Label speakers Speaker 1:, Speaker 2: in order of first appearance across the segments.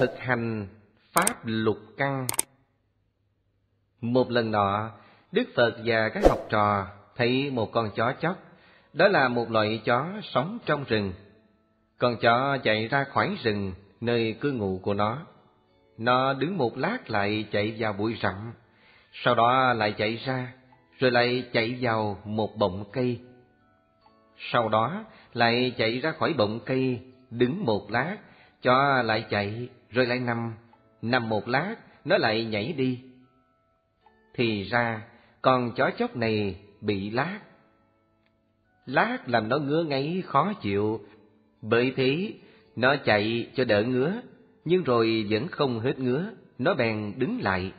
Speaker 1: thực hành pháp lục căn. Một lần nọ, Đức Phật và các học trò thấy một con chó chóc. Đó là một loại chó sống trong rừng. Con chó chạy ra khỏi rừng, nơi cư ngụ của nó. Nó đứng một lát lại chạy vào bụi rậm, sau đó lại chạy ra, rồi lại chạy vào một bọng cây. Sau đó lại chạy ra khỏi bọng cây, đứng một lát, cho lại chạy, rồi lại nằm, nằm một lát, nó lại nhảy đi. Thì ra, con chó chóc này bị lát. Lát làm nó ngứa ngáy khó chịu, bởi thế nó chạy cho đỡ ngứa, nhưng rồi vẫn không hết ngứa, nó bèn đứng lại.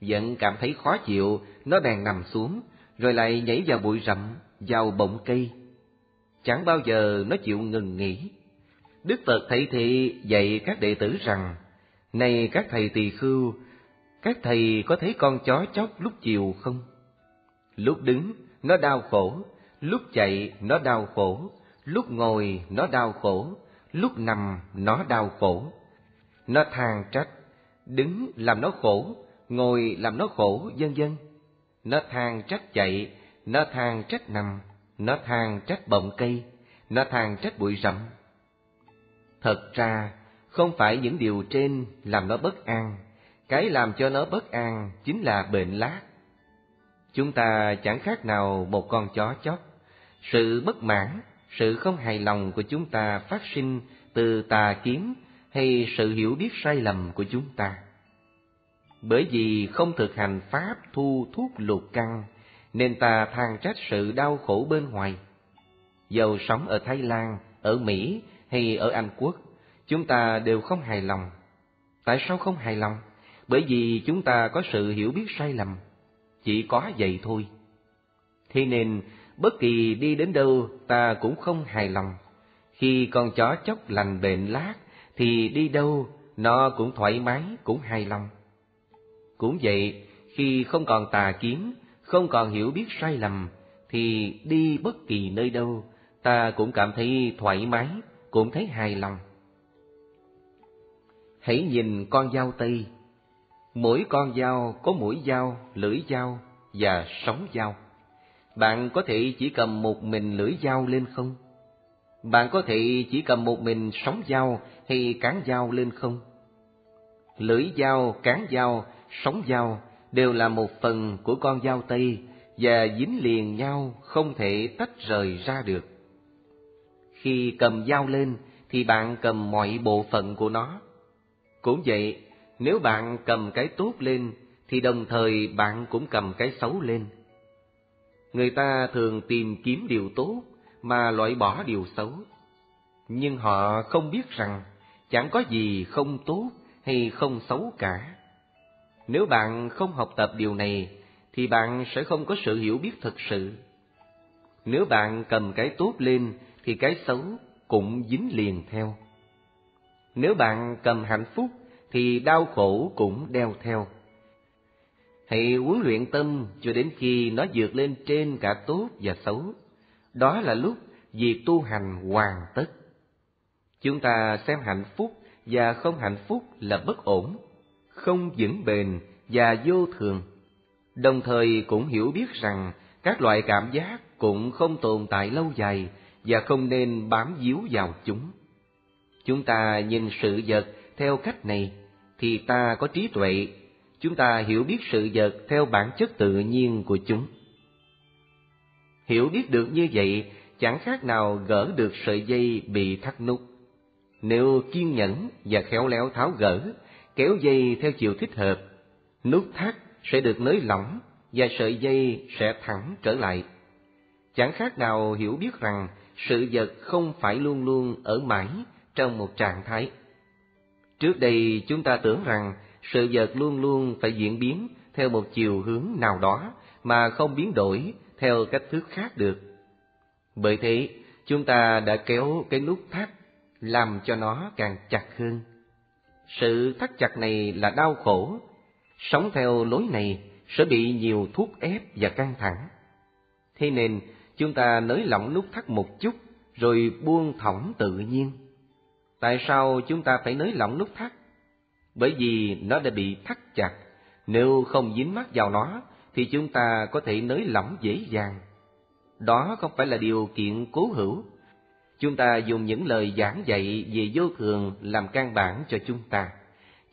Speaker 1: Vẫn cảm thấy khó chịu, nó bèn nằm xuống, rồi lại nhảy vào bụi rậm, vào bọng cây. Chẳng bao giờ nó chịu ngừng nghỉ. Đức Phật Thầy thị dạy các đệ tử rằng, Này các thầy tỳ khưu, các thầy có thấy con chó chóc lúc chiều không? Lúc đứng, nó đau khổ, lúc chạy, nó đau khổ, lúc ngồi, nó đau khổ, lúc nằm, nó đau khổ. Nó than trách, đứng làm nó khổ, ngồi làm nó khổ, vân vân. Nó than trách chạy, nó than trách nằm, nó than trách bọng cây, nó than trách bụi rậm. Thật ra, không phải những điều trên làm nó bất an, cái làm cho nó bất an chính là bệnh lát. Chúng ta chẳng khác nào một con chó chóc. Sự bất mãn, sự không hài lòng của chúng ta phát sinh từ tà kiến hay sự hiểu biết sai lầm của chúng ta. Bởi vì không thực hành pháp thu thuốc lục căn, nên ta than trách sự đau khổ bên ngoài. Dầu sống ở Thái Lan, ở Mỹ hay ở Anh Quốc, chúng ta đều không hài lòng. Tại sao không hài lòng? Bởi vì chúng ta có sự hiểu biết sai lầm. Chỉ có vậy thôi. Thế nên, bất kỳ đi đến đâu ta cũng không hài lòng. Khi con chó chóc lành bệnh lát, thì đi đâu nó cũng thoải mái, cũng hài lòng. Cũng vậy, khi không còn tà kiến, không còn hiểu biết sai lầm, thì đi bất kỳ nơi đâu, ta cũng cảm thấy thoải mái, cũng thấy hài lòng. Hãy nhìn con dao tây. Mỗi con dao có mũi dao, lưỡi dao và sóng dao. Bạn có thể chỉ cầm một mình lưỡi dao lên không? Bạn có thể chỉ cầm một mình sóng dao hay cán dao lên không? Lưỡi dao, cán dao, sóng dao đều là một phần của con dao tây và dính liền nhau không thể tách rời ra được. Khi cầm dao lên thì bạn cầm mọi bộ phận của nó. Cũng vậy, nếu bạn cầm cái tốt lên thì đồng thời bạn cũng cầm cái xấu lên. Người ta thường tìm kiếm điều tốt mà loại bỏ điều xấu. Nhưng họ không biết rằng chẳng có gì không tốt hay không xấu cả. Nếu bạn không học tập điều này, thì bạn sẽ không có sự hiểu biết thực sự. Nếu bạn cầm cái tốt lên, thì cái xấu cũng dính liền theo. Nếu bạn cầm hạnh phúc, thì đau khổ cũng đeo theo. Hãy huấn luyện tâm cho đến khi nó vượt lên trên cả tốt và xấu. Đó là lúc việc tu hành hoàn tất. Chúng ta xem hạnh phúc và không hạnh phúc là bất ổn, không vững bền và vô thường. Đồng thời cũng hiểu biết rằng các loại cảm giác cũng không tồn tại lâu dài và không nên bám víu vào chúng. Chúng ta nhìn sự vật theo cách này thì ta có trí tuệ, chúng ta hiểu biết sự vật theo bản chất tự nhiên của chúng. Hiểu biết được như vậy chẳng khác nào gỡ được sợi dây bị thắt nút. Nếu kiên nhẫn và khéo léo tháo gỡ, kéo dây theo chiều thích hợp, nút thắt sẽ được nới lỏng và sợi dây sẽ thẳng trở lại. Chẳng khác nào hiểu biết rằng sự vật không phải luôn luôn ở mãi trong một trạng thái. Trước đây chúng ta tưởng rằng sự vật luôn luôn phải diễn biến theo một chiều hướng nào đó mà không biến đổi theo cách thức khác được. Bởi thế, chúng ta đã kéo cái nút thắt làm cho nó càng chặt hơn. Sự thắt chặt này là đau khổ, sống theo lối này sẽ bị nhiều thuốc ép và căng thẳng. Thế nên, chúng ta nới lỏng nút thắt một chút, rồi buông thõng tự nhiên. Tại sao chúng ta phải nới lỏng nút thắt? Bởi vì nó đã bị thắt chặt, nếu không dính mắt vào nó, thì chúng ta có thể nới lỏng dễ dàng. Đó không phải là điều kiện cố hữu. Chúng ta dùng những lời giảng dạy về vô thường làm căn bản cho chúng ta.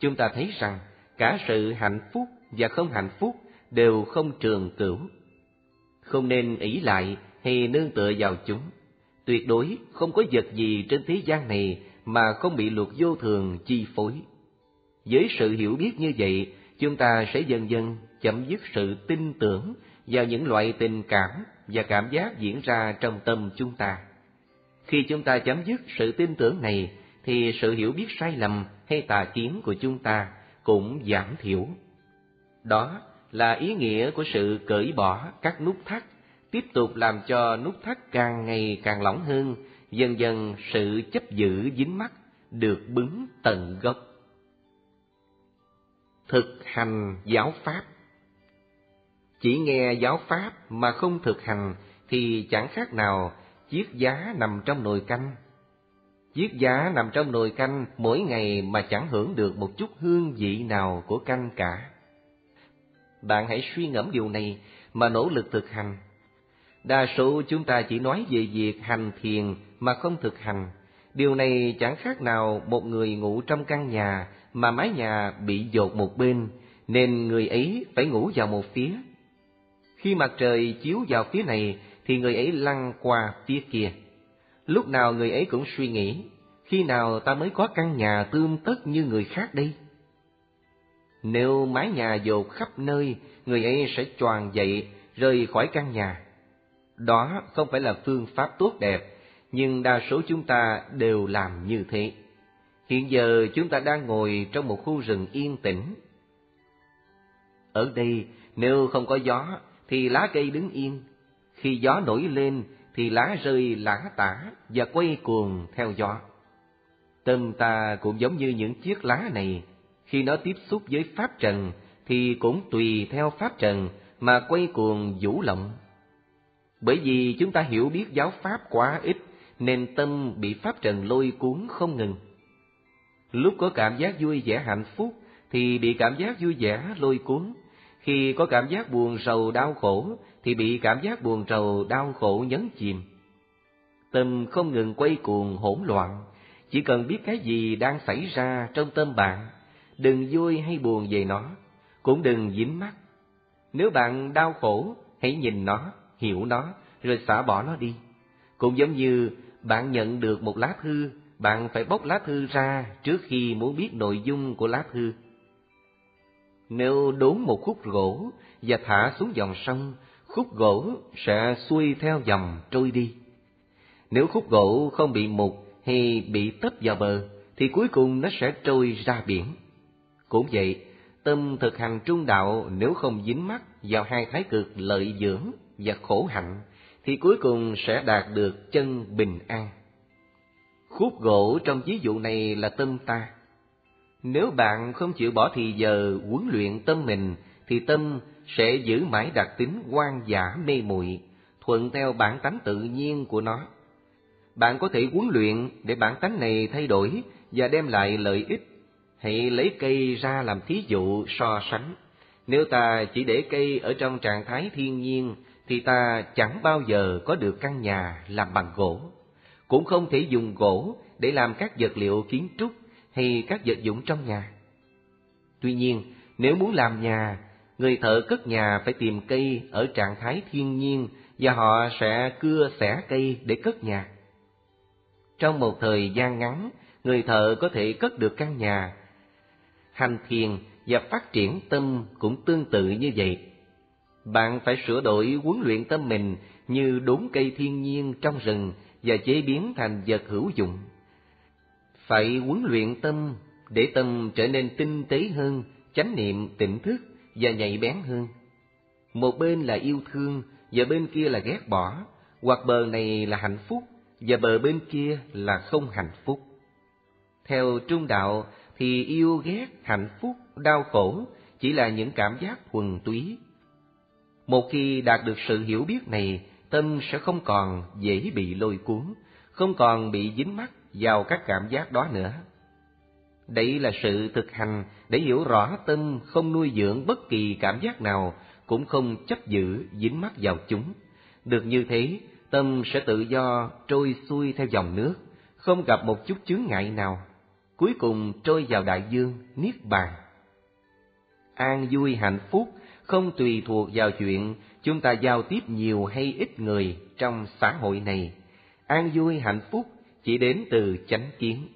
Speaker 1: Chúng ta thấy rằng cả sự hạnh phúc và không hạnh phúc đều không trường cửu. Không nên ỷ lại hay nương tựa vào chúng. Tuyệt đối không có vật gì trên thế gian này mà không bị luật vô thường chi phối. Với sự hiểu biết như vậy, chúng ta sẽ dần dần chấm dứt sự tin tưởng vào những loại tình cảm và cảm giác diễn ra trong tâm chúng ta. Khi chúng ta chấm dứt sự tin tưởng này, thì sự hiểu biết sai lầm hay tà kiến của chúng ta cũng giảm thiểu. Đó là ý nghĩa của sự cởi bỏ các nút thắt, tiếp tục làm cho nút thắt càng ngày càng lỏng hơn, dần dần sự chấp giữ dính mắt được bứng tận gốc. Thực hành giáo pháp Chỉ nghe giáo pháp mà không thực hành thì chẳng khác nào chiếc giá nằm trong nồi canh. Chiếc giá nằm trong nồi canh mỗi ngày mà chẳng hưởng được một chút hương vị nào của canh cả. Bạn hãy suy ngẫm điều này mà nỗ lực thực hành. Đa số chúng ta chỉ nói về việc hành thiền mà không thực hành. Điều này chẳng khác nào một người ngủ trong căn nhà mà mái nhà bị dột một bên, nên người ấy phải ngủ vào một phía. Khi mặt trời chiếu vào phía này thì người ấy lăn qua phía kia. Lúc nào người ấy cũng suy nghĩ, khi nào ta mới có căn nhà tươm tất như người khác đây? Nếu mái nhà dột khắp nơi, người ấy sẽ choàng dậy, rời khỏi căn nhà. Đó không phải là phương pháp tốt đẹp, nhưng đa số chúng ta đều làm như thế. Hiện giờ chúng ta đang ngồi trong một khu rừng yên tĩnh. Ở đây, nếu không có gió, thì lá cây đứng yên. Khi gió nổi lên, thì lá rơi lã tả và quay cuồng theo gió. Tâm ta cũng giống như những chiếc lá này, khi nó tiếp xúc với pháp trần thì cũng tùy theo pháp trần mà quay cuồng vũ lộng. Bởi vì chúng ta hiểu biết giáo pháp quá ít nên tâm bị pháp trần lôi cuốn không ngừng. Lúc có cảm giác vui vẻ hạnh phúc thì bị cảm giác vui vẻ lôi cuốn. Khi có cảm giác buồn rầu đau khổ thì bị cảm giác buồn rầu đau khổ nhấn chìm. Tâm không ngừng quay cuồng hỗn loạn, chỉ cần biết cái gì đang xảy ra trong tâm bạn, đừng vui hay buồn về nó, cũng đừng dính mắt. Nếu bạn đau khổ, hãy nhìn nó, hiểu nó, rồi xả bỏ nó đi. Cũng giống như bạn nhận được một lá thư, bạn phải bóc lá thư ra trước khi muốn biết nội dung của lá thư. Nếu đốn một khúc gỗ và thả xuống dòng sông, khúc gỗ sẽ xuôi theo dòng trôi đi. Nếu khúc gỗ không bị mục hay bị tấp vào bờ, thì cuối cùng nó sẽ trôi ra biển. Cũng vậy, tâm thực hành trung đạo nếu không dính mắc vào hai thái cực lợi dưỡng và khổ hạnh, thì cuối cùng sẽ đạt được chân bình an. Khúc gỗ trong ví dụ này là tâm ta. Nếu bạn không chịu bỏ thì giờ huấn luyện tâm mình, thì tâm sẽ giữ mãi đặc tính quan giả mê muội thuận theo bản tánh tự nhiên của nó. Bạn có thể huấn luyện để bản tánh này thay đổi và đem lại lợi ích. Hãy lấy cây ra làm thí dụ so sánh. Nếu ta chỉ để cây ở trong trạng thái thiên nhiên, thì ta chẳng bao giờ có được căn nhà làm bằng gỗ. Cũng không thể dùng gỗ để làm các vật liệu kiến trúc hay các vật dụng trong nhà. Tuy nhiên, nếu muốn làm nhà, người thợ cất nhà phải tìm cây ở trạng thái thiên nhiên và họ sẽ cưa xẻ cây để cất nhà. Trong một thời gian ngắn, người thợ có thể cất được căn nhà. Hành thiền và phát triển tâm cũng tương tự như vậy. Bạn phải sửa đổi huấn luyện tâm mình như đốn cây thiên nhiên trong rừng và chế biến thành vật hữu dụng. Phải huấn luyện tâm để tâm trở nên tinh tế hơn, chánh niệm tỉnh thức và nhạy bén hơn. Một bên là yêu thương và bên kia là ghét bỏ, hoặc bờ này là hạnh phúc và bờ bên kia là không hạnh phúc. Theo trung đạo thì yêu ghét, hạnh phúc, đau khổ chỉ là những cảm giác thuần túy. Một khi đạt được sự hiểu biết này, tâm sẽ không còn dễ bị lôi cuốn, không còn bị dính mắc vào các cảm giác đó nữa. Đây là sự thực hành để hiểu rõ tâm không nuôi dưỡng bất kỳ cảm giác nào, cũng không chấp giữ dính mắc vào chúng. Được như thế, tâm sẽ tự do trôi xuôi theo dòng nước, không gặp một chút chướng ngại nào, cuối cùng trôi vào đại dương, niết bàn. An vui hạnh phúc không tùy thuộc vào chuyện chúng ta giao tiếp nhiều hay ít người trong xã hội này. An vui hạnh phúc chỉ đến từ chánh kiến.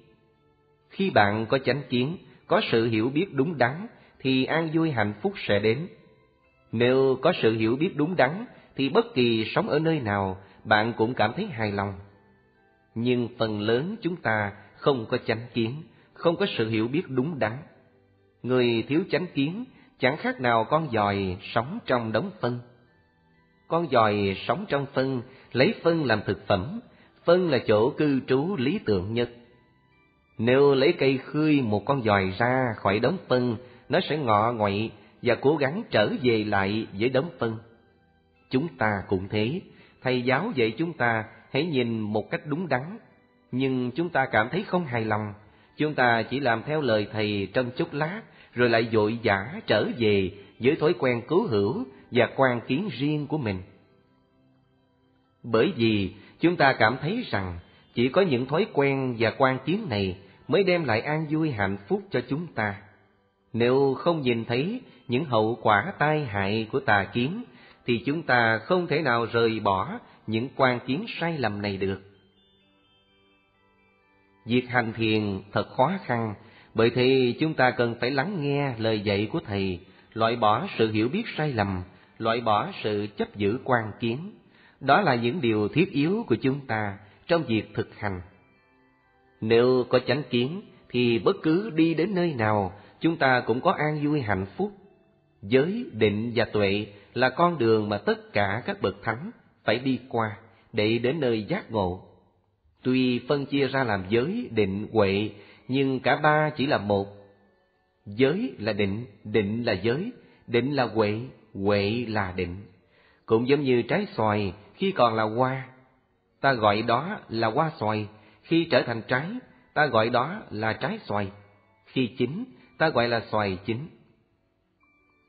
Speaker 1: Khi bạn có chánh kiến, có sự hiểu biết đúng đắn, thì an vui hạnh phúc sẽ đến. Nếu có sự hiểu biết đúng đắn, thì bất kỳ sống ở nơi nào, bạn cũng cảm thấy hài lòng. Nhưng phần lớn chúng ta không có chánh kiến, không có sự hiểu biết đúng đắn. Người thiếu chánh kiến chẳng khác nào con giòi sống trong đống phân. Con giòi sống trong phân, lấy phân làm thực phẩm, phân là chỗ cư trú lý tưởng nhất. Nếu lấy cây khươi một con giòi ra khỏi đống phân, nó sẽ ngọ ngoại và cố gắng trở về lại với đống phân. Chúng ta cũng thế, thầy giáo dạy chúng ta hãy nhìn một cách đúng đắn, nhưng chúng ta cảm thấy không hài lòng, chúng ta chỉ làm theo lời thầy trong chốc lát, rồi lại dội dã trở về với thói quen cứu hữu và quan kiến riêng của mình. Bởi vì chúng ta cảm thấy rằng chỉ có những thói quen và quan kiến này mới đem lại an vui hạnh phúc cho chúng ta. Nếu không nhìn thấy những hậu quả tai hại của tà kiến, thì chúng ta không thể nào rời bỏ những quan kiến sai lầm này được. Việc hành thiền thật khó khăn, bởi thì chúng ta cần phải lắng nghe lời dạy của Thầy, loại bỏ sự hiểu biết sai lầm, loại bỏ sự chấp giữ quan kiến. Đó là những điều thiết yếu của chúng ta trong việc thực hành. Nếu có chánh kiến, thì bất cứ đi đến nơi nào, chúng ta cũng có an vui hạnh phúc. Giới, định và tuệ là con đường mà tất cả các bậc thánh phải đi qua để đến nơi giác ngộ. Tuy phân chia ra làm giới, định, huệ, nhưng cả ba chỉ là một. Giới là định, định là giới, định là huệ, huệ là định. Cũng giống như trái xoài khi còn là hoa, ta gọi đó là hoa xoài, khi trở thành trái, ta gọi đó là trái xoài, khi chín, ta gọi là xoài chín.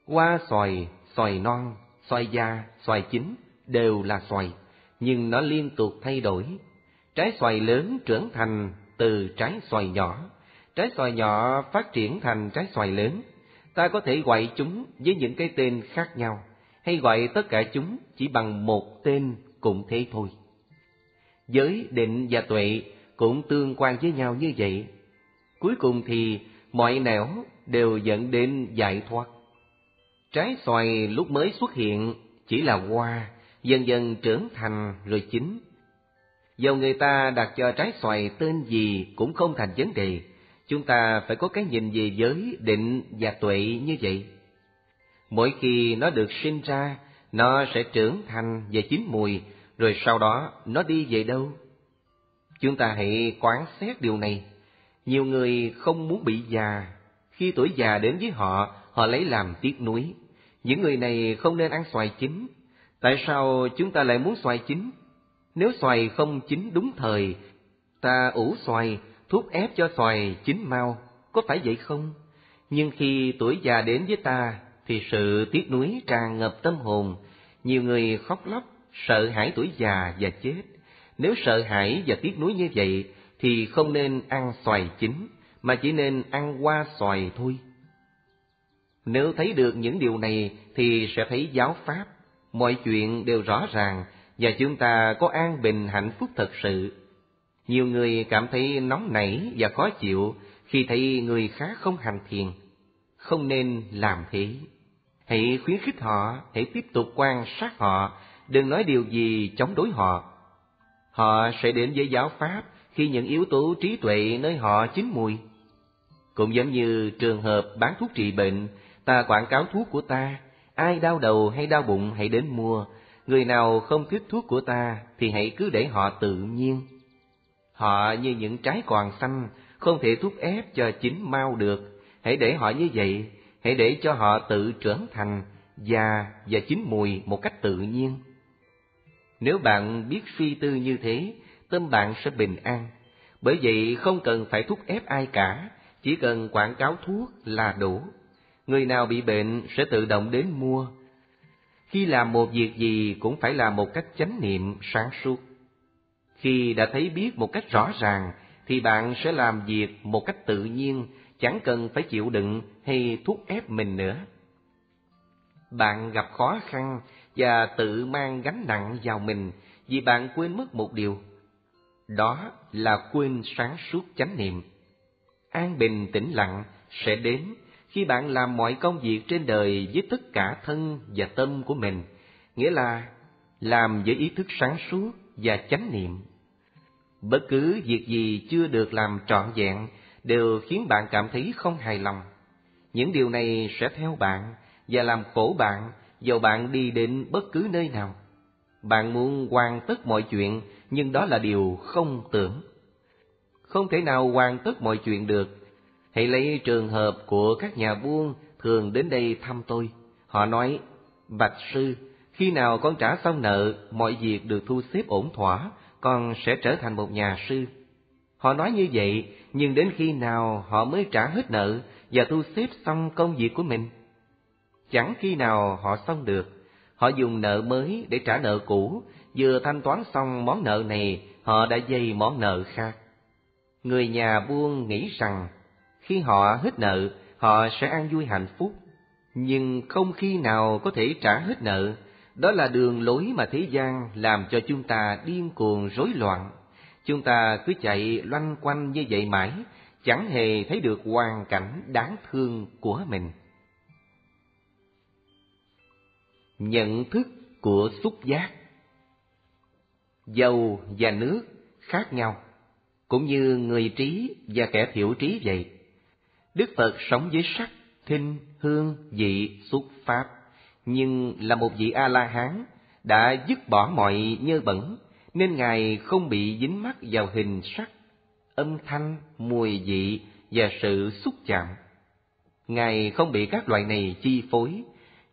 Speaker 1: Hoa xoài, xoài non, xoài già, xoài chín đều là xoài, nhưng nó liên tục thay đổi. Trái xoài lớn trưởng thành từ trái xoài nhỏ, trái xoài nhỏ phát triển thành trái xoài lớn. Ta có thể gọi chúng với những cái tên khác nhau, hay gọi tất cả chúng chỉ bằng một tên cũng thế thôi. Giới định và tuệ cũng tương quan với nhau như vậy. Cuối cùng thì mọi nẻo đều dẫn đến giải thoát. Trái xoài lúc mới xuất hiện chỉ là hoa, dần dần trưởng thành rồi chín. Dầu người ta đặt cho trái xoài tên gì cũng không thành vấn đề, chúng ta phải có cái nhìn về giới, định và tuệ như vậy. Mỗi khi nó được sinh ra, nó sẽ trưởng thành và chín mùi, rồi sau đó nó đi về đâu? Chúng ta hãy quán xét điều này. Nhiều người không muốn bị già, khi tuổi già đến với họ, họ lấy làm tiếc nuối. Những người này không nên ăn xoài chín. Tại sao chúng ta lại muốn xoài chín? Nếu xoài không chín đúng thời, ta ủ xoài, thuốc ép cho xoài chín mau, có phải vậy không? Nhưng khi tuổi già đến với ta, thì sự tiếc nuối tràn ngập tâm hồn. Nhiều người khóc lóc, sợ hãi tuổi già và chết. Nếu sợ hãi và tiếc nuối như vậy, thì không nên ăn xoài chín, mà chỉ nên ăn hoa xoài thôi. Nếu thấy được những điều này thì sẽ thấy giáo pháp, mọi chuyện đều rõ ràng và chúng ta có an bình hạnh phúc thật sự. Nhiều người cảm thấy nóng nảy và khó chịu khi thấy người khác không hành thiền. Không nên làm thế. Hãy khuyến khích họ, hãy tiếp tục quan sát họ, đừng nói điều gì chống đối họ. Họ sẽ đến với giáo pháp khi những yếu tố trí tuệ nơi họ chín mùi. Cũng giống như trường hợp bán thuốc trị bệnh, ta quảng cáo thuốc của ta, ai đau đầu hay đau bụng hãy đến mua, người nào không thích thuốc của ta thì hãy cứ để họ tự nhiên. Họ như những trái còn xanh, không thể thúc ép cho chín mau được, hãy để họ như vậy, hãy để cho họ tự trưởng thành, già và chín mùi một cách tự nhiên. Nếu bạn biết suy tư như thế, tâm bạn sẽ bình an. Bởi vậy không cần phải thúc ép ai cả, Chỉ cần quảng cáo thuốc là đủ. Người nào bị bệnh sẽ tự động đến mua. Khi làm một việc gì cũng phải làm một cách chánh niệm, sáng suốt. Khi đã thấy biết một cách rõ ràng, thì bạn sẽ làm việc một cách tự nhiên, chẳng cần phải chịu đựng hay thúc ép mình nữa. Bạn gặp khó khăn và tự mang gánh nặng vào mình vì bạn quên mất một điều. Đó là quên sáng suốt chánh niệm. An bình tĩnh lặng sẽ đến khi bạn làm mọi công việc trên đời với tất cả thân và tâm của mình, nghĩa là làm với ý thức sáng suốt và chánh niệm. Bất cứ việc gì chưa được làm trọn vẹn đều khiến bạn cảm thấy không hài lòng. Những điều này sẽ theo bạn và làm khổ bạn dầu bạn đi đến bất cứ nơi nào. Bạn muốn hoàn tất mọi chuyện, nhưng đó là điều không tưởng. Không thể nào hoàn tất mọi chuyện được. Hãy lấy trường hợp của các nhà buôn thường đến đây thăm tôi. Họ nói, Bạch Sư, khi nào con trả xong nợ, mọi việc được thu xếp ổn thỏa, con sẽ trở thành một nhà sư. Họ nói như vậy, nhưng đến khi nào họ mới trả hết nợ và thu xếp xong công việc của mình? Chẳng khi nào họ xong được. Họ dùng nợ mới để trả nợ cũ, vừa thanh toán xong món nợ này, họ đã dây món nợ khác. Người nhà buôn nghĩ rằng, khi họ hết nợ, họ sẽ an vui hạnh phúc, nhưng không khi nào có thể trả hết nợ. Đó là đường lối mà thế gian làm cho chúng ta điên cuồng rối loạn. Chúng ta cứ chạy loanh quanh như vậy mãi, chẳng hề thấy được hoàn cảnh đáng thương của mình. Nhận thức của xúc giác Dầu và nước khác nhau, cũng như người trí và kẻ thiểu trí vậy. Đức Phật sống với sắc, thinh, hương, vị, xuất pháp, nhưng là một vị A-la-hán, đã dứt bỏ mọi nhơ bẩn, nên Ngài không bị dính mắc vào hình sắc, âm thanh, mùi vị và sự xúc chạm. Ngài không bị các loại này chi phối,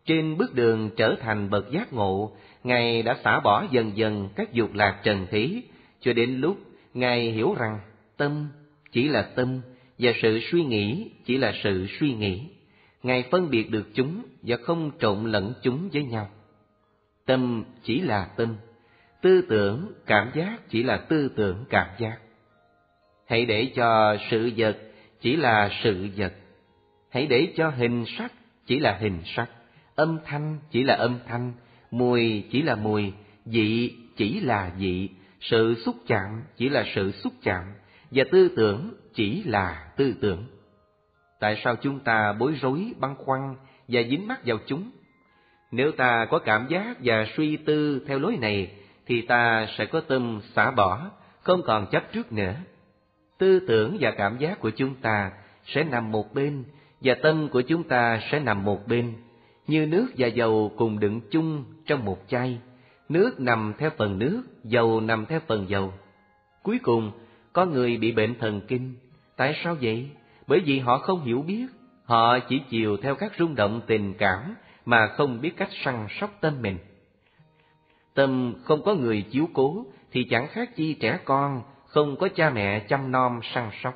Speaker 1: trên bước đường trở thành bậc giác ngộ, Ngài đã xả bỏ dần dần các dục lạc trần thế, cho đến lúc Ngài hiểu rằng tâm chỉ là tâm và sự suy nghĩ chỉ là sự suy nghĩ. Ngài phân biệt được chúng và không trộn lẫn chúng với nhau. Tâm chỉ là tâm, tư tưởng, cảm giác chỉ là tư tưởng, cảm giác. Hãy để cho sự vật chỉ là sự vật. Hãy để cho hình sắc chỉ là hình sắc âm thanh chỉ là âm thanh, mùi chỉ là mùi, vị chỉ là vị, sự xúc chạm chỉ là sự xúc chạm, và tư tưởng chỉ là tư tưởng. Tại sao chúng ta bối rối, băn khoăn và dính mắc vào chúng? Nếu ta có cảm giác và suy tư theo lối này, thì ta sẽ có tâm xả bỏ, không còn chấp trước nữa. Tư tưởng và cảm giác của chúng ta sẽ nằm một bên, và tâm của chúng ta sẽ nằm một bên như nước và dầu cùng đựng chung trong một chai. Nước nằm theo phần nước, dầu nằm theo phần dầu. Cuối cùng, có người bị bệnh thần kinh. Tại sao vậy? Bởi vì họ không hiểu biết, họ chỉ chiều theo các rung động tình cảm mà không biết cách săn sóc tâm mình. Tâm không có người chiếu cố thì chẳng khác chi trẻ con không có cha mẹ chăm nom săn sóc.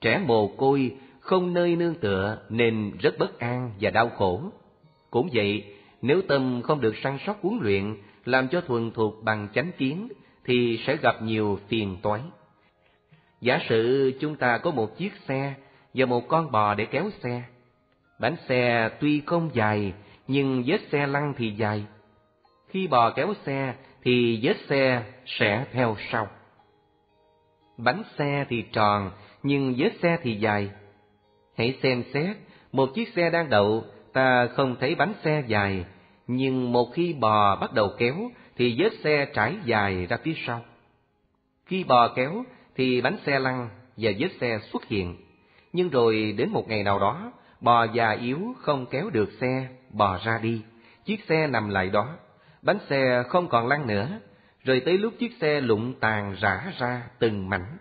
Speaker 1: Trẻ mồ côi không nơi nương tựa nên rất bất an và đau khổ. Cũng vậy, nếu tâm không được săn sóc huấn luyện, làm cho thuần thuộc bằng chánh kiến, thì sẽ gặp nhiều phiền toái. Giả sử chúng ta có một chiếc xe và một con bò để kéo xe. Bánh xe tuy không dài, nhưng vết xe lăn thì dài. Khi bò kéo xe, thì vết xe sẽ theo sau. Bánh xe thì tròn, nhưng vết xe thì dài. Hãy xem xét, một chiếc xe đang đậu, ta không thấy bánh xe dài, nhưng một khi bò bắt đầu kéo, thì vết xe trải dài ra phía sau. Khi bò kéo, thì bánh xe lăn và vết xe xuất hiện. Nhưng rồi đến một ngày nào đó, bò già yếu không kéo được xe, bò ra đi. Chiếc xe nằm lại đó, bánh xe không còn lăn nữa, rồi tới lúc chiếc xe lụng tàn rã ra từng mảnh.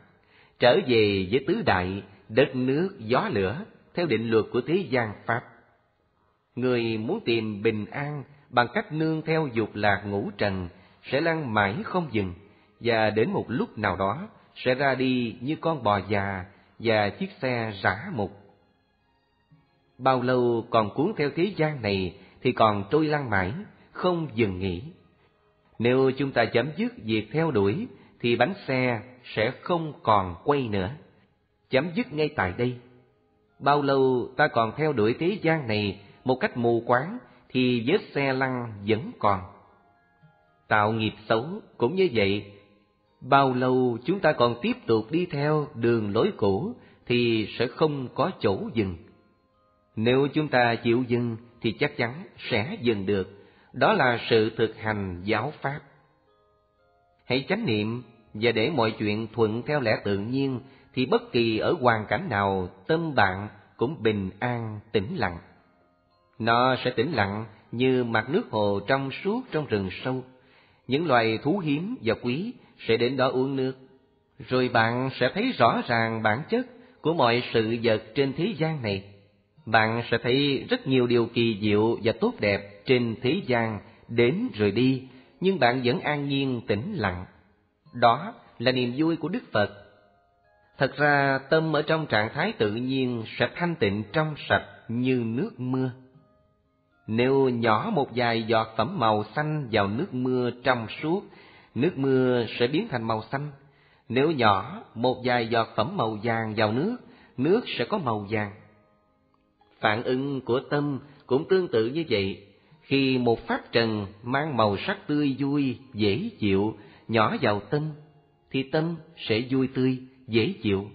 Speaker 1: Trở về với tứ đại, đất nước, gió lửa, theo định luật của thế gian Pháp. Người muốn tìm bình an bằng cách nương theo dục lạc ngũ trần sẽ lăn mãi không dừng và đến một lúc nào đó sẽ ra đi như con bò già và chiếc xe rã mục. Bao lâu còn cuốn theo thế gian này thì còn trôi lăn mãi, không dừng nghỉ. Nếu chúng ta chấm dứt việc theo đuổi thì bánh xe sẽ không còn quay nữa. Chấm dứt ngay tại đây. Bao lâu ta còn theo đuổi thế gian này một cách mù quáng thì vết xe lăn vẫn còn. Tạo nghiệp xấu cũng như vậy. Bao lâu chúng ta còn tiếp tục đi theo đường lối cũ thì sẽ không có chỗ dừng. Nếu chúng ta chịu dừng thì chắc chắn sẽ dừng được. Đó là sự thực hành giáo pháp. Hãy chánh niệm và để mọi chuyện thuận theo lẽ tự nhiên thì bất kỳ ở hoàn cảnh nào tâm bạn cũng bình an, tĩnh lặng. Nó sẽ tĩnh lặng như mặt nước hồ trong suốt trong rừng sâu. Những loài thú hiếm và quý sẽ đến đó uống nước. Rồi bạn sẽ thấy rõ ràng bản chất của mọi sự vật trên thế gian này. Bạn sẽ thấy rất nhiều điều kỳ diệu và tốt đẹp trên thế gian đến rồi đi, nhưng bạn vẫn an nhiên tĩnh lặng. Đó là niềm vui của Đức Phật. Thật ra tâm ở trong trạng thái tự nhiên sẽ thanh tịnh trong sạch như nước mưa. Nếu nhỏ một vài giọt phẩm màu xanh vào nước mưa trong suốt, nước mưa sẽ biến thành màu xanh. Nếu nhỏ một vài giọt phẩm màu vàng vào nước, nước sẽ có màu vàng. Phản ứng của tâm cũng tương tự như vậy. Khi một pháp trần mang màu sắc tươi vui, dễ chịu, nhỏ vào tâm, thì tâm sẽ vui tươi, dễ chịu.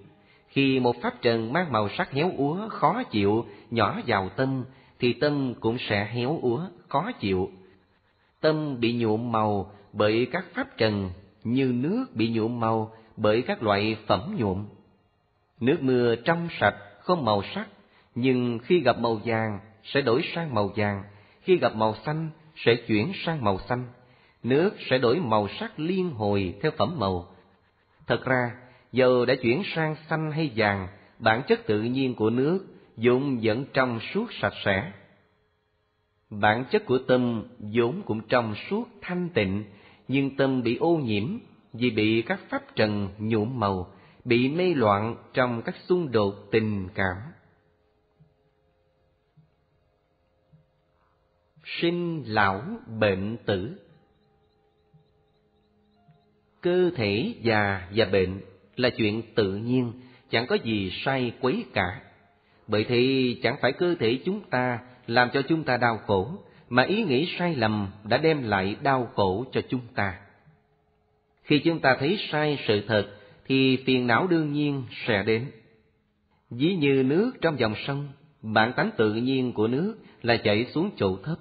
Speaker 1: Khi một pháp trần mang màu sắc héo úa, khó chịu, nhỏ vào tâm, thì tâm cũng sẽ héo úa, khó chịu. Tâm bị nhuộm màu bởi các pháp trần, như nước bị nhuộm màu bởi các loại phẩm nhuộm. Nước mưa trong sạch, không màu sắc, nhưng khi gặp màu vàng sẽ đổi sang màu vàng, khi gặp màu xanh sẽ chuyển sang màu xanh. Nước sẽ đổi màu sắc liên hồi theo phẩm màu. Thật ra, dầu đã chuyển sang xanh hay vàng, bản chất tự nhiên của nước vốn vẫn trong suốt sạch sẽ. Bản chất của tâm vốn cũng trong suốt thanh tịnh, nhưng tâm bị ô nhiễm vì bị các pháp trần nhuộm màu, bị mê loạn trong các xung đột tình cảm. Sinh lão bệnh tử Cơ thể già và bệnh là chuyện tự nhiên, chẳng có gì sai quấy cả. Bởi thì chẳng phải cơ thể chúng ta làm cho chúng ta đau khổ, mà ý nghĩ sai lầm đã đem lại đau khổ cho chúng ta. Khi chúng ta thấy sai sự thật, thì phiền não đương nhiên sẽ đến. Ví như nước trong dòng sông, bản tánh tự nhiên của nước là chảy xuống chỗ thấp.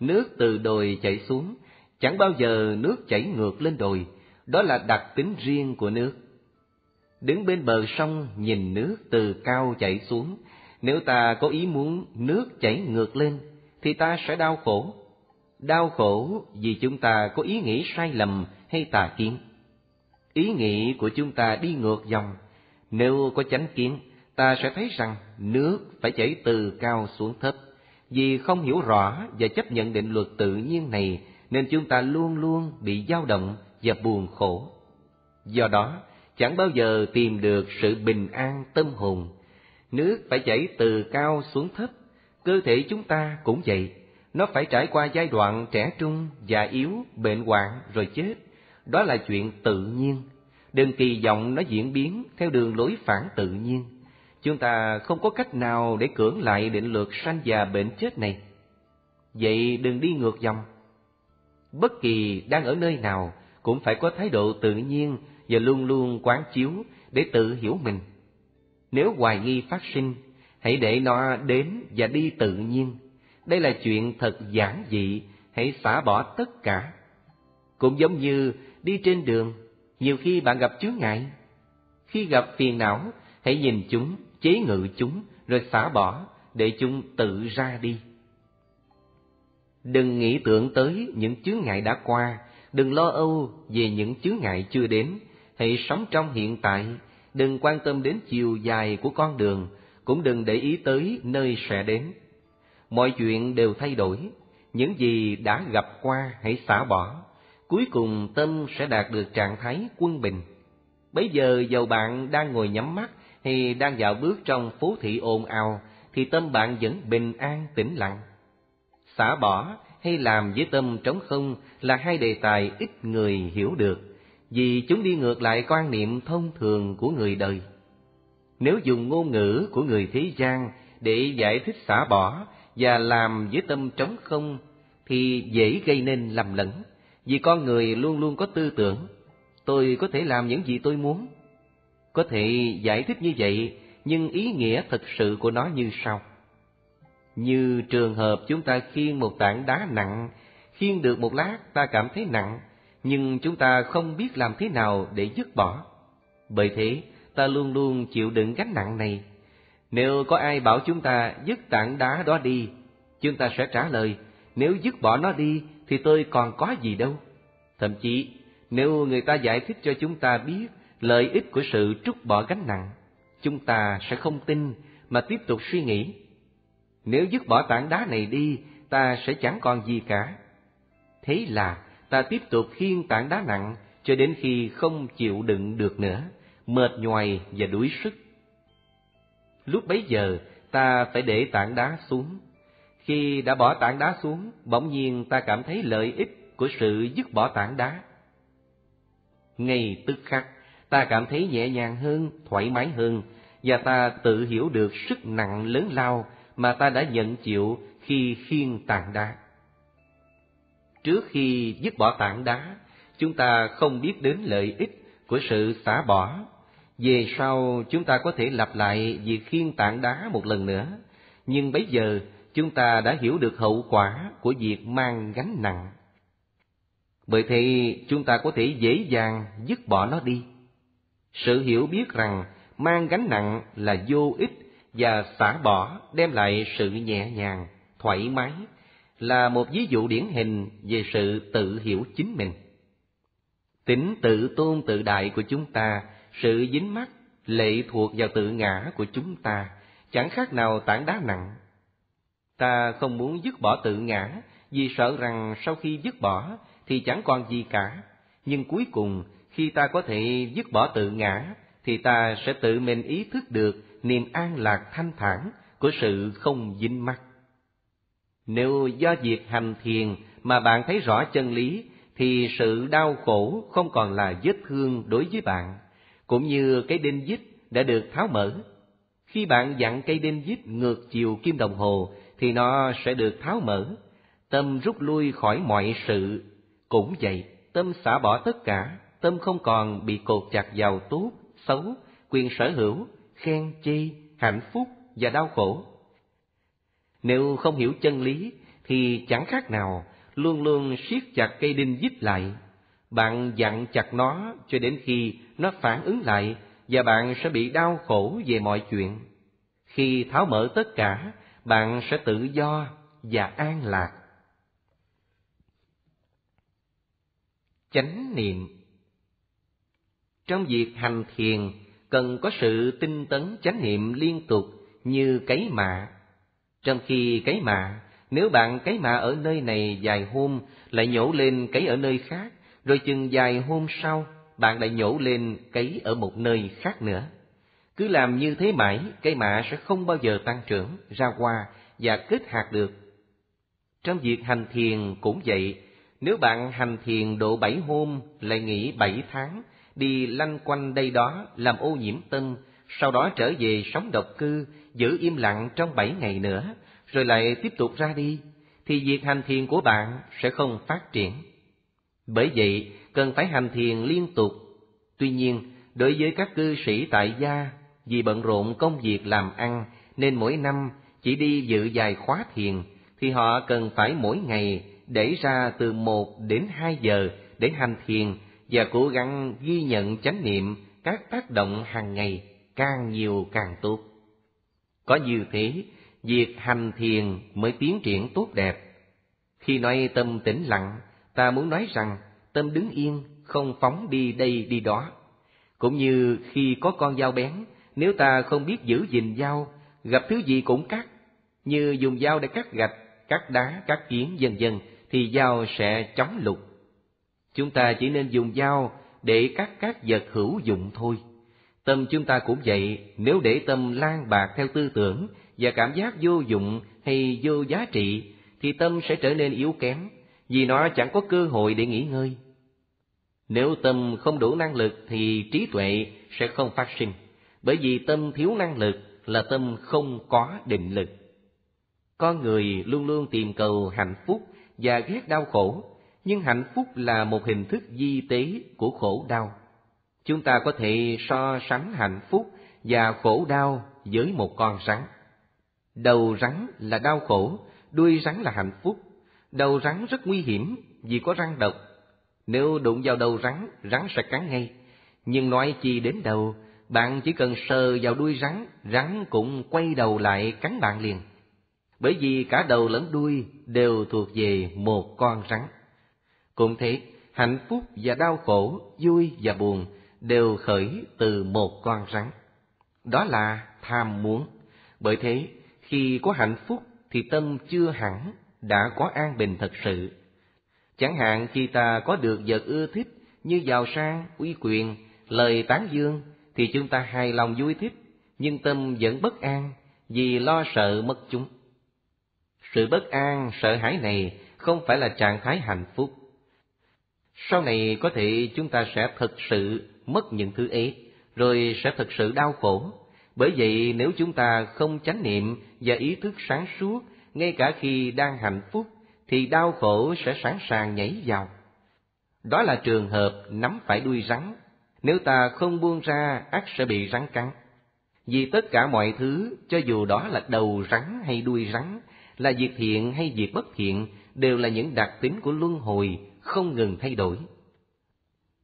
Speaker 1: Nước từ đồi chảy xuống, chẳng bao giờ nước chảy ngược lên đồi, đó là đặc tính riêng của nước. Đứng bên bờ sông nhìn nước từ cao chảy xuống, nếu ta có ý muốn nước chảy ngược lên, thì ta sẽ đau khổ. Đau khổ vì chúng ta có ý nghĩ sai lầm hay tà kiến. Ý nghĩ của chúng ta đi ngược dòng. Nếu có chánh kiến, ta sẽ thấy rằng nước phải chảy từ cao xuống thấp. Vì không hiểu rõ và chấp nhận định luật tự nhiên này, nên chúng ta luôn luôn bị dao động và buồn khổ. Do đó, chẳng bao giờ tìm được sự bình an tâm hồn. Nước phải chảy từ cao xuống thấp, cơ thể chúng ta cũng vậy. Nó phải trải qua giai đoạn trẻ trung, già yếu, bệnh hoạn rồi chết. Đó là chuyện tự nhiên. Đừng kỳ vọng nó diễn biến theo đường lối phản tự nhiên. Chúng ta không có cách nào để cưỡng lại định luật sanh già bệnh chết này. Vậy đừng đi ngược dòng. Bất kỳ đang ở nơi nào cũng phải có thái độ tự nhiên và luôn luôn quán chiếu để tự hiểu mình. Nếu hoài nghi phát sinh, hãy để nó đến và đi tự nhiên. Đây là chuyện thật giản dị, hãy xả bỏ tất cả. Cũng giống như đi trên đường, nhiều khi bạn gặp chướng ngại. Khi gặp phiền não, hãy nhìn chúng, chế ngự chúng, rồi xả bỏ, để chúng tự ra đi. Đừng nghĩ tưởng tới những chướng ngại đã qua, đừng lo âu về những chướng ngại chưa đến, hãy sống trong hiện tại, đừng quan tâm đến chiều dài của con đường, cũng đừng để ý tới nơi sẽ đến. Mọi chuyện đều thay đổi, những gì đã gặp qua hãy xả bỏ, cuối cùng tâm sẽ đạt được trạng thái quân bình. Bây giờ dầu bạn đang ngồi nhắm mắt hay đang dạo bước trong phố thị ồn ào, thì tâm bạn vẫn bình an tĩnh lặng. Xả bỏ hay làm với tâm trống không là hai đề tài ít người hiểu được, vì chúng đi ngược lại quan niệm thông thường của người đời. Nếu dùng ngôn ngữ của người thế gian để giải thích xả bỏ và làm với tâm trống không thì dễ gây nên lầm lẫn, vì con người luôn luôn có tư tưởng, tôi có thể làm những gì tôi muốn. Có thể giải thích như vậy, nhưng ý nghĩa thật sự của nó như sau. Như trường hợp chúng ta khiêng một tảng đá nặng, khiêng được một lát ta cảm thấy nặng, nhưng chúng ta không biết làm thế nào để dứt bỏ. Bởi thế, ta luôn luôn chịu đựng gánh nặng này. Nếu có ai bảo chúng ta dứt tảng đá đó đi, chúng ta sẽ trả lời, nếu dứt bỏ nó đi thì tôi còn có gì đâu. Thậm chí, nếu người ta giải thích cho chúng ta biết lợi ích của sự trút bỏ gánh nặng, chúng ta sẽ không tin mà tiếp tục suy nghĩ. Nếu dứt bỏ tảng đá này đi, ta sẽ chẳng còn gì cả. Thế là ta tiếp tục khiêng tảng đá nặng cho đến khi không chịu đựng được nữa, mệt nhoài và đuối sức. Lúc bấy giờ, ta phải để tảng đá xuống. Khi đã bỏ tảng đá xuống, bỗng nhiên ta cảm thấy lợi ích của sự dứt bỏ tảng đá. Ngay tức khắc, ta cảm thấy nhẹ nhàng hơn, thoải mái hơn, và ta tự hiểu được sức nặng lớn lao mà ta đã nhận chịu khi khiêng tảng đá. Trước khi dứt bỏ tảng đá, chúng ta không biết đến lợi ích của sự xả bỏ. Về sau chúng ta có thể lặp lại việc khiên tảng đá một lần nữa, nhưng bây giờ chúng ta đã hiểu được hậu quả của việc mang gánh nặng. Bởi thế chúng ta có thể dễ dàng dứt bỏ nó đi. Sự hiểu biết rằng mang gánh nặng là vô ích và xả bỏ đem lại sự nhẹ nhàng, thoải mái là một ví dụ điển hình về sự tự hiểu chính mình. Tính tự tôn tự đại của chúng ta, sự dính mắc, lệ thuộc vào tự ngã của chúng ta, chẳng khác nào tảng đá nặng. Ta không muốn dứt bỏ tự ngã, vì sợ rằng sau khi dứt bỏ thì chẳng còn gì cả. Nhưng cuối cùng, khi ta có thể dứt bỏ tự ngã, thì ta sẽ tự mình ý thức được niềm an lạc thanh thản của sự không dính mắc. Nếu do việc hành thiền mà bạn thấy rõ chân lý, thì sự đau khổ không còn là vết thương đối với bạn, cũng như cái đinh dít đã được tháo mở. Khi bạn dặn cây đinh dít ngược chiều kim đồng hồ, thì nó sẽ được tháo mở. Tâm rút lui khỏi mọi sự. Cũng vậy, tâm xả bỏ tất cả, tâm không còn bị cột chặt vào tốt, xấu, quyền sở hữu, khen chi, hạnh phúc và đau khổ. Nếu không hiểu chân lý thì chẳng khác nào luôn luôn siết chặt cây đinh dít lại. Bạn dặn chặt nó cho đến khi nó phản ứng lại và bạn sẽ bị đau khổ về mọi chuyện. Khi tháo mở tất cả, bạn sẽ tự do và an lạc. Chánh niệm Trong việc hành thiền, cần có sự tinh tấn chánh niệm liên tục như cấy mạ. Trong khi cấy mạ, nếu bạn cấy mạ ở nơi này vài hôm, lại nhổ lên cấy ở nơi khác, rồi chừng vài hôm sau, bạn lại nhổ lên cấy ở một nơi khác nữa. Cứ làm như thế mãi, cây mạ sẽ không bao giờ tăng trưởng, ra hoa và kết hạt được. Trong việc hành thiền cũng vậy, nếu bạn hành thiền độ bảy hôm, lại nghỉ bảy tháng, đi lanh quanh đây đó làm ô nhiễm tâm, sau đó trở về sống độc cư, giữ im lặng trong bảy ngày nữa, rồi lại tiếp tục ra đi, thì việc hành thiền của bạn sẽ không phát triển. Bởi vậy, cần phải hành thiền liên tục. Tuy nhiên, đối với các cư sĩ tại gia, vì bận rộn công việc làm ăn, nên mỗi năm chỉ đi dự vài khóa thiền, thì họ cần phải mỗi ngày để ra từ một đến hai giờ để hành thiền và cố gắng ghi nhận chánh niệm các tác động hàng ngày càng nhiều càng tốt. Có như thế, việc hành thiền mới tiến triển tốt đẹp. Khi nói tâm tĩnh lặng, ta muốn nói rằng tâm đứng yên, không phóng đi đây đi đó. Cũng như khi có con dao bén, nếu ta không biết giữ gìn dao, gặp thứ gì cũng cắt, như dùng dao để cắt gạch, cắt đá, cắt kiến dần dần, thì dao sẽ chóng lục Chúng ta chỉ nên dùng dao để cắt các vật hữu dụng thôi. Tâm chúng ta cũng vậy, nếu để tâm lan bạc theo tư tưởng và cảm giác vô dụng hay vô giá trị, thì tâm sẽ trở nên yếu kém, vì nó chẳng có cơ hội để nghỉ ngơi. Nếu tâm không đủ năng lực thì trí tuệ sẽ không phát sinh, bởi vì tâm thiếu năng lực là tâm không có định lực. Con người luôn luôn tìm cầu hạnh phúc và ghét đau khổ, nhưng hạnh phúc là một hình thức di tế của khổ đau. Chúng ta có thể so sánh hạnh phúc và khổ đau với một con rắn. Đầu rắn là đau khổ, đuôi rắn là hạnh phúc. Đầu rắn rất nguy hiểm vì có răng độc. Nếu đụng vào đầu rắn, rắn sẽ cắn ngay. Nhưng nói chi đến đầu, bạn chỉ cần sờ vào đuôi rắn, rắn cũng quay đầu lại cắn bạn liền. Bởi vì cả đầu lẫn đuôi đều thuộc về một con rắn. Cũng thế, hạnh phúc và đau khổ, vui và buồn đều khởi từ một con rắn. Đó là tham muốn. Bởi thế, khi có hạnh phúc thì tâm chưa hẳn đã có an bình thật sự. Chẳng hạn khi ta có được vật ưa thích như giàu sang, uy quyền, lời tán dương thì chúng ta hài lòng vui thích, nhưng tâm vẫn bất an vì lo sợ mất chúng. Sự bất an, sợ hãi này không phải là trạng thái hạnh phúc. Sau này có thể chúng ta sẽ thật sự mất những thứ ấy, rồi sẽ thật sự đau khổ. Bởi vậy nếu chúng ta không chánh niệm và ý thức sáng suốt, ngay cả khi đang hạnh phúc, thì đau khổ sẽ sẵn sàng nhảy vào. Đó là trường hợp nắm phải đuôi rắn. Nếu ta không buông ra, ắt sẽ bị rắn cắn. Vì tất cả mọi thứ, cho dù đó là đầu rắn hay đuôi rắn, là việc thiện hay việc bất thiện, đều là những đặc tính của luân hồi, không ngừng thay đổi.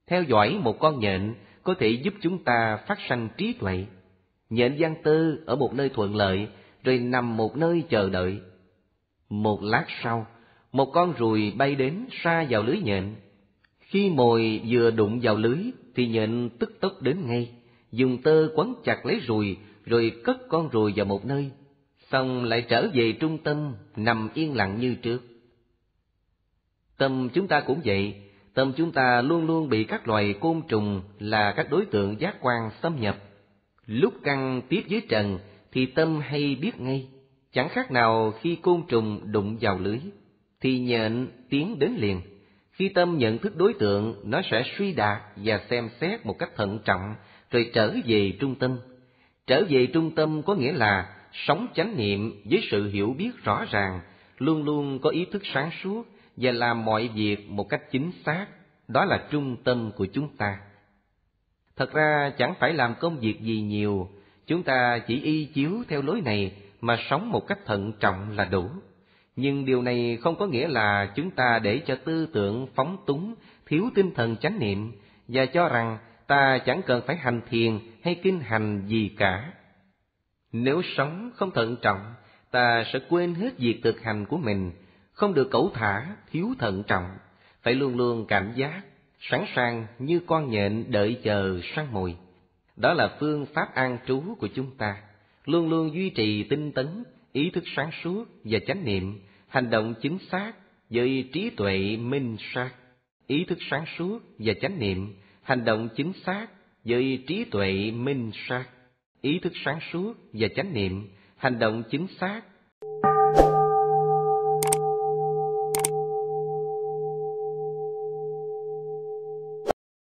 Speaker 1: Theo dõi một con nhện có thể giúp chúng ta phát sanh trí tuệ. Nhện văn tư ở một nơi thuận lợi, rồi nằm một nơi chờ đợi. Một lát sau, một con ruồi bay đến xa vào lưới nhện. Khi mồi vừa đụng vào lưới, thì nhện tức tốc đến ngay, dùng tơ quấn chặt lấy ruồi, rồi cất con ruồi vào một nơi, xong lại trở về trung tâm, nằm yên lặng như trước. Tâm chúng ta cũng vậy, Tâm chúng ta luôn luôn bị các loài côn trùng là các đối tượng giác quan xâm nhập. Lúc căng tiếp dưới trần thì tâm hay biết ngay, chẳng khác nào khi côn trùng đụng vào lưới, thì nhện tiến đến liền. Khi tâm nhận thức đối tượng, nó sẽ suy đạt và xem xét một cách thận trọng, rồi trở về trung tâm. Trở về trung tâm có nghĩa là sống chánh niệm với sự hiểu biết rõ ràng, luôn luôn có ý thức sáng suốt, và làm mọi việc một cách chính xác, đó là trung tâm của chúng ta. Thật ra chẳng phải làm công việc gì nhiều, chúng ta chỉ y chiếu theo lối này mà sống một cách thận trọng là đủ. Nhưng điều này không có nghĩa là chúng ta để cho tư tưởng phóng túng, thiếu tinh thần chánh niệm và cho rằng ta chẳng cần phải hành thiền hay kinh hành gì cả. Nếu sống không thận trọng, ta sẽ quên hết việc thực hành của mình không được cẩu thả, thiếu thận trọng, phải luôn luôn cảnh giác, sẵn sàng như con nhện đợi chờ săn mồi. Đó là phương pháp an trú của chúng ta, luôn luôn duy trì tinh tấn, ý thức sáng suốt và chánh niệm, hành động chính xác với trí tuệ minh sát. Ý thức sáng suốt và chánh niệm, hành động chính xác với trí tuệ minh sát. Ý thức sáng suốt và chánh niệm, hành động chính xác